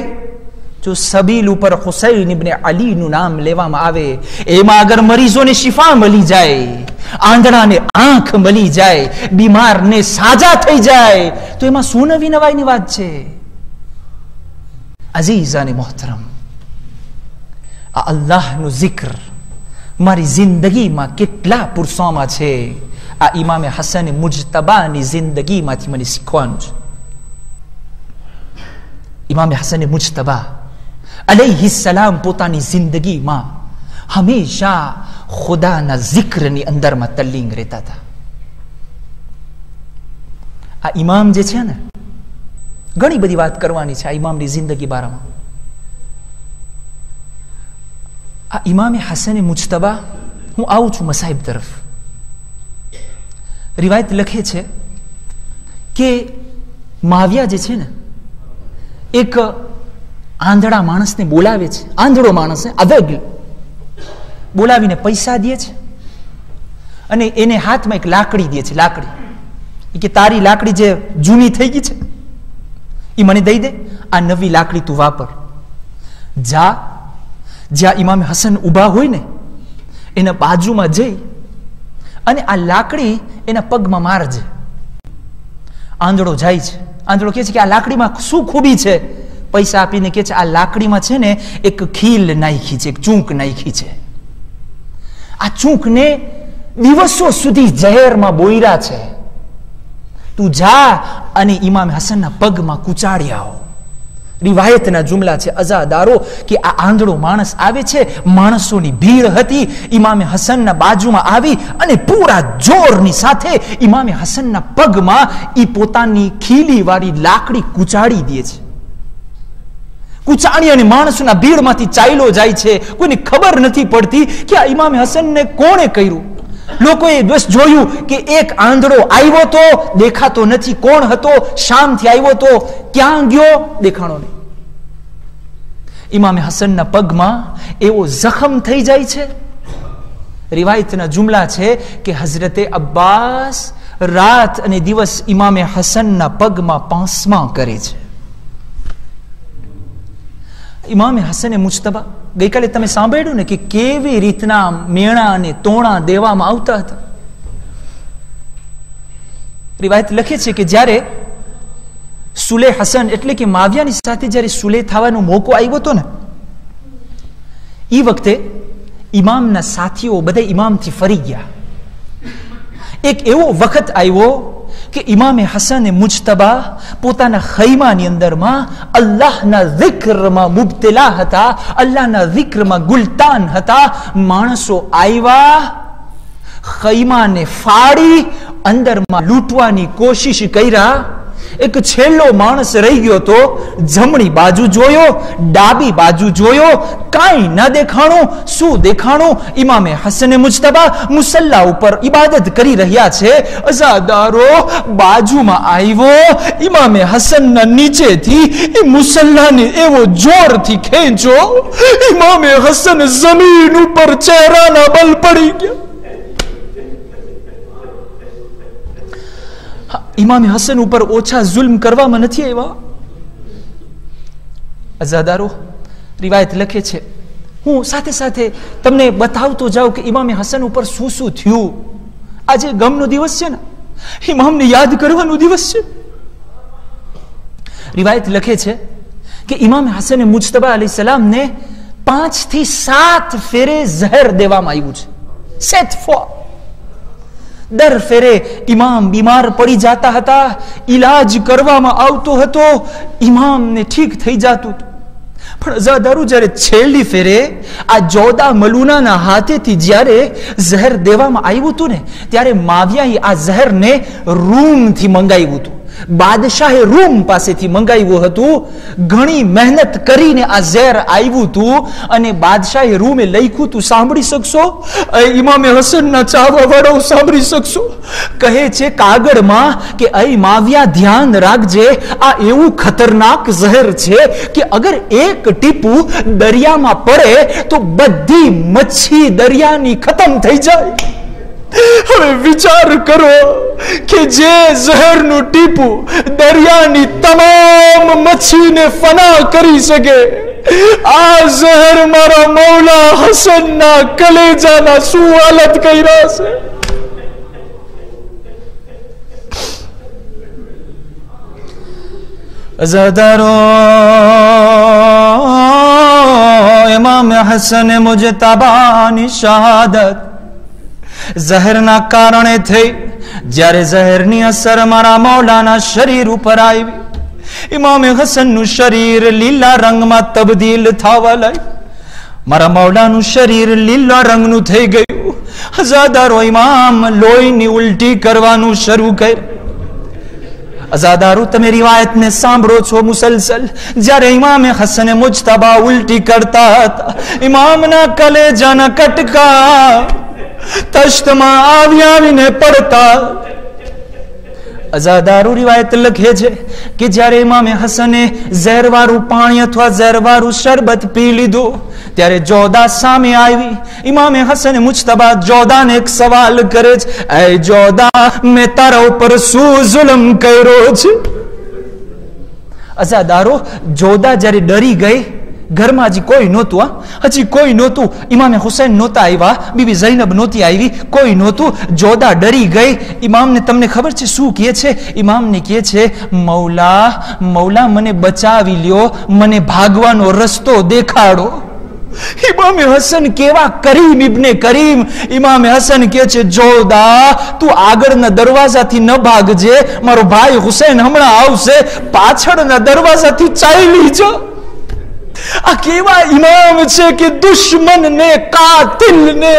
જો સબીલ ઉપર હુસૈન ઇબ્ને અલીનું નામ લેવામાં આવે, એમાં અગર મરીઝોને શિફા મળી જાય આંધળાને આંખ મળી જાય, બીમારને સાજા થઈ જાય, તો એમાં શું નવી નવાઈની વાત છે? અઝીઝ અને મોહતરમ, આ અલ્લાહનું જિક્ર મારી જિંદગીમાં કેટલા પુરુષોમાં છે? આ ઇમામે હસન મુજતબાની જિંદગીમાંથી મને શીખવાનું છે. ઇમામે હસન મુજતબા અલૈહિ સલામ પોતાની જિંદગીમાં હંમેશા ખુદાના zikરની અંદરમાં તલ્લીન રહેતા હતા. આ ઇમામ જે છે ને, ઘણી બધી વાત કરવાની છે આ ઇમામની જિંદગી બારામાં. આ ઇમામે હસન મુજતબા, હું આવું છું મસાહિબ તરફ. રિવાયત લખે છે કે માવ્યા જે છે ને, એક આંધળા માણસને બોલાવે છે. આંધળો માણસ અવેગ બોલાવીને પૈસા દે છે અને એને હાથમાં એક લાકડી દે છે, લાકડી. કે તારી લાકડી જે જૂની થઈ ગઈ છે એ મને દઈ દે, આ નવી લાકડી તું વાપર. જા, જ્યાં ઇમામ હસન ઊભા હોય ને, એના બાજુમાં જઈ અને આ લાકડી એના પગમાં મારજે આંધળો જાય છે. આંધળો કહે છે કે આ લાકડીમાં શું ખૂબી છે? પૈસા આપીને કે છે, આ લાકડીમાં છે ને એક ખીલ નાખી છે, એક ચૂંક નાખી છે. આ ચૂંકને દિવસો સુધી ઝહેરમાં બોયરા છે. તું જા અને ઇમામ હસનના પગમાં કુચાડી આવો. રિવાયતના જુમલા છે, અઝાદારો, કે આ આંધળો માણસ આવે છે, માણસોની ભીડ હતી ઇમામે હસનના બાજુમાં આવી અને પૂરા જોરની સાથે ઇમામે હસનના પગમાં એ પોતાની ખીલીવાળી લાકડી કુચાડી દે છે. કુચાણી અને માણસોના ભીડમાંથી ચાલ્યો જાય છે, કોઈને ખબર નથી પડતી કે આ ઇમામે હસનને કોણે કર્યું? લોકોએ બસ જોયું કે એક આંધળો આવ્યો તો, દેખાતો નથી કોણ હતો શામથી આવ્યો તો, ક્યાં ગયો, દેખાણો નહીં. ઇમામે હસનના પગમાં એવો જખમ થઈ જાય છે. રિવાયતના જુમલા છે કે હઝરતે અબ્બાસ રાત અને દિવસ ઇમામે હસનના પગમાં પાંસમાં કરે છે. ઇમામે હસને મુજતબા ગઈકાલે તમે સાંભળ્યું ને કે કેવી રીતના મેણા અને તોણા દેવામાં આવતા હતા? રિવાયત લખે છે કે જ્યારે સુલે હસન એટલે કે માવ્યાની સાથે જ્યારે સુલે થવાનો મોકો આવ્યો હતો ને એ વખતે ઇમામના સાથીઓ બધા ઇમામથી ફરી ગયા. એક એવો વખત આવ્યો કે ઇમામે હસને મુજતબા પોતાના ખૈમાની અંદરમાં અલ્લાહના વિક્રમાં મુબતલા હતા અલ્લાહના ઝિક્રમાં ગુલતાન હતા માણસો આવ્યા ખૈમાને ફાડી અંદરમાં લૂંટવાની કોશિશ કર્યા એક છેલ્લો માણસ રહી ગયો તો જમણી બાજુ જોયો, ડાબી બાજુ જોયો, કાંઈ ન દેખાણું, શું દેખાણું? ઇમામે હસને મુજતબા મુસલ્લા ઉપર ઇબાદત કરી રહ્યા છે. અઝાદારો બાજુમાં આવ્યો, ઇમામે હસનના નીચેથી એ મુસલ્લાને એવો જોરથી ખેંચો ઇમામે હસન જમીન ઉપર ચહેરાના બલ પડી ગયા. ઇમામે હસન ઉપર ઓછા જુલ્મ કરવામાં નથી આવ્યા? અઝાદારો, રિવાયત લખે છે, હું સાથે સાથે તમને બતાવતો જાઉં કે ઇમામે હસન ઉપર શું શું થયું? આજે ગમનો દિવસ છે ને? ઇમામને યાદ કરવાનો દિવસ છે? રિવાયત લખે છે કે ઇમામ હસને મુજતબા અલી સલામને પાંચથી સાત ફેરે ઝહેર દેવામાં આવ્યું છે. સેટ ફોર દર ફેરે ઇમામ બીમાર પડી જતા હતા, ઈલાજ કરવામાં આવતો હતો ઇમામને ઠીક થઈ જતું હતું. પણ અઝાદારુ જ્યારે છેલ્લી ફેરે આ જોદા મલુનાના હાથેથી જ્યારે ઝહેર દેવામાં આવ્યું હતું ને, ત્યારે માવિયાએ આ ઝહેરને રૂમથી મંગાવ્યું હતું. બાદશાહે રૂમ પાસેથી મંગાવ્યું હતું. ઘણી મહેનત કરીને આ ઝેર આવ્યું હતું અને બાદશાહે રૂમે લખ્યું તું, સાંભળી શકશો? ઇમામે હસનના ચાવા વાળો સાંભળી શકશો? કહે છે કાગળમાં કે અહીં માવ્યા, ધ્યાન રાખજે, આ એવું ખતરનાક ઝહેર છે કે અગર એક ટીપું દરિયામાં પડે તો બધી મચ્છી દરિયાની ખતમ થઈ જાય. હવે વિચાર કરો કે જે ઝહેરનું ટીપું દરિયાની તમામ મચ્છીને ફના કરી શકે આ ઝહેર મારા મૌલા હસનના કલેજાના શું હાલત કર્યા છે અઝાદારો ઇમામ હસન મુજતબાની શહાદત ઝહેરના કારણે થઈ જ્યારે ઝહેરની અસર મારા મૌલાના શરીર ઉપર આવી ઇમામે હસનનું શરીર લીલા રંગમાં તબદીલ થવા લાગ્યું મારા મૌલાનું શરીર લીલા રંગનું થઈ ગયું હજાદારો ઇમામ લોહીની ઉલટી કરવાનું શરૂ કર્યું અઝાદારો તમે રિવાયતને સાંભળો છો મુસલસલ જ્યારે ઇમામે હસને મુજતબા ઉલટી કરતા હતા ઇમામના કલેજાના કટકા તશ્તમાં આવી આવીને પડતા. અઝાદારુ રિવાયત લખે છે કે જ્યારે ઇમામે હસને ઝેરવાળું પાણી અથવા ઝેરવાળું શરબત પી લીધું, ત્યારે જોદા સામે આવી. ઇમામે હસન મુજતબા જોદાને એક સવાલ કરે છે, એ જોદા, મેં તારા ઉપર શું જુલમ કર્યો છે? અઝાદારો જોદા જ્યારે ડરી ગઈ ઘરમાં હજી કોઈ નહોતું, હા? હજી કોઈ નહોતું. ઇમામે હુસૈન નહોતા આવ્યા બીબી જૈનબ નહોતી આવી, કોઈ નહોતું. જોદા ડરી ગઈ. ઇમામને તમને ખબર છે શું કહે છે? ઇમામને કહે છે, મૌલા મૌલા, મને બચાવી લ્યો, મને ભાગવાનો રસ્તો દેખાડો. ઇમામે હસન કેવા કરીમ ઇબને કરીમ. ઇમામે હસન કે છે, જોદા, તું આગળના દરવાજાથી ન ભાગજે. મારો ભાઈ હુસૈન હમણાં આવશે. પાછળના દરવાજાથી ચાલી જા. કેવા ઇમામ છે કે દુશ્મનને કાતિલને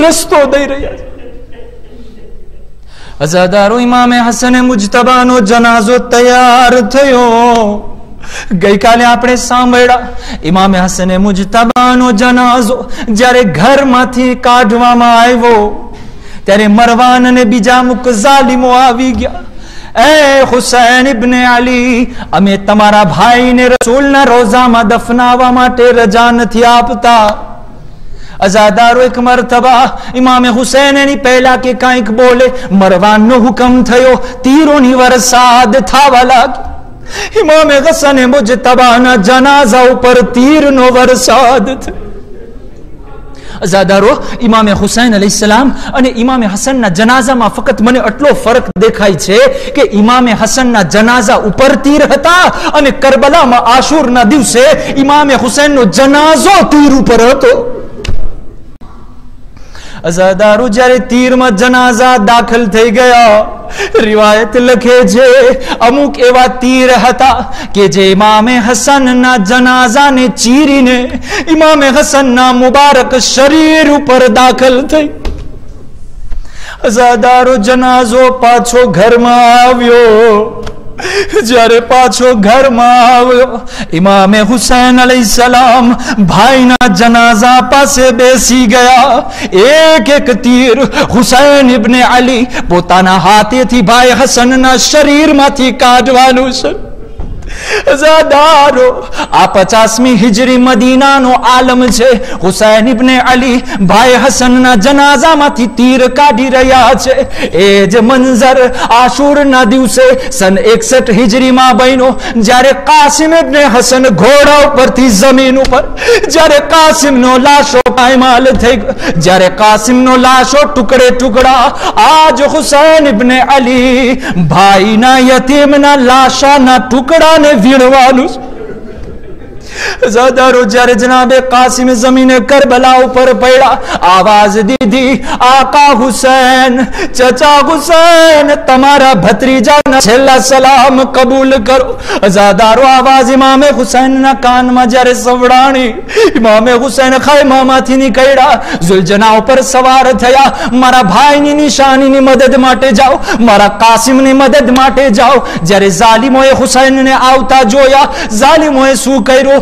રસ્તો દઈ રહ્યા છે અઝાદારો ઇમામે હસને મુજતબાનો જનાઝો તૈયાર થયો ગઈકાલે આપણે સાંભળ્યા ઇમામે હસને મુજતબાનો જનાઝો જ્યારે ઘરમાંથી કાઢવામાં આવ્યો ત્યારે મરવાન અને બીજા મુક ઝાલિમો આવી ગયા એ હુસૈન ઇબ્ને અલી અમે તમારા ભાઈને રસૂલના રોઝામાં દફનાવવા માટે રજા નથી આપતા અઝાદારો એક મરતબા ઇમામે હુસૈન એની પહેલા કે કંઈક બોલે મરવાનો હુકમ થયો તીરોની વરસાદ થવા લાગી ઇમામે હસને મુજતબાના જનાઝા ઉપર તીરનો વરસાદ થયો અઝાદારો ઇમામે હુસૈન અલી સલામ અને ઇમામે હસનના જનાઝામાં ફક્ત મને આટલો ફરક દેખાય છે કે ઇમામે હસનના જનાઝા ઉપર તીર હતા અને કરબલામાં આશુરના દિવસે ઇમામે હુસૈનનો જનાઝો તીર ઉપર હતો અઝાદારો જ્યારે તીરમાં જનાઝા દાખલ થઈ ગયા રિવાયત લખે છે અમુક એવા તીર હતા કે જે ઇમામે હસનના જનાઝાને ચીરીને ઇમામે હસનના મુબારક શરીર ઉપર દાખલ થઈ અઝાદારો જનાઝો પાછો ઘરમાં આવ્યો જ્યારે પાછો ઘરમાં આવ્યો ઇમામે હુસૈન અલૈહિ સલામ ભાઈના જનાઝા પાસે બેસી ગયા એક એક તીર હુસૈન ઇબ્ને અલી પોતાના હાથેથી ભાઈ હસનના શરીરમાંથી કાઢવાનું છે અઝાદારો આ પચાસમી હિજરી મદીનાનો આલમ છે. હુસૈન ઇબ્ને અલી ભાઈ હસનના જનાઝામાંથી તીર કાઢી રહ્યા છે. એ જ મંઝર આશુરના દિવસે સન એકસઠ હિજરીમાં બન્યો. જ્યારે કાસિમ ઇબ્ને હસન ઘોડા ઉપરથી જમીન ઉપર, જ્યારે કાસિમનો લાશો પાયમાલ થઈ ગયો, જ્યારે કાસિમનો લાશો ટુકડે ટુકડા, આજ હુસૈન ઇબ્ને અલી ભાઈના યતીમના લાશાના ne virvanos né? ટુકડાને વીણવાનું છે ઝાદારો જ્યારે જનાબે કાસિમ જમીને કરબલા ઉપર પડ્યા આવાજ દીધી આકા હુસૈન ચચા હુસૈન તમારા ભત્રીજાના છેલ્લા સલામ કબૂલ કરો ઝાદારો આવાજ ઇમામે હુસૈનના કાનમાં જ્યારે સવડાણી ઇમામે હુસૈન ખાયમામાંથી નીકળ્યા ઝુલજના ઉપર સવાર થયા મારા ભાઈની નિશાનીની મદદ માટે જાઓ મારા કાસિમની મદદ માટે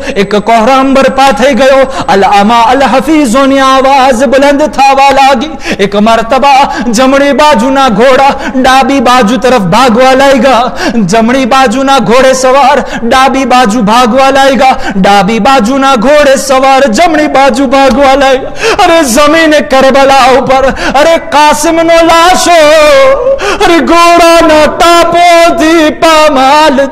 જાઓ જ્યારે ઝાલિમોએ હુસૈનને આવતા જોયા ઝાલિમોએ શું કર્યું એક કોહરામ બરપા થઈ ગયો અલ આમા અલ હફીઝોની આવાજ બુલંદ થવા લાગી એક મરતબા જમણી બાજુના ઘોડા ડાબી બાજુ તરફ ભાગવા લાગ્યા જમણી બાજુના ઘોડે સવાર ડાબી બાજુ ભાગવા લાગ્યા ડાબી બાજુના ઘોડે સવાર જમણી બાજુ ભાગવા લાગ્યા અરે જમીને કરબલા ઉપર અરે કાસિમનો લાશો અરે ઘોડાના ટાપોથી પામાલ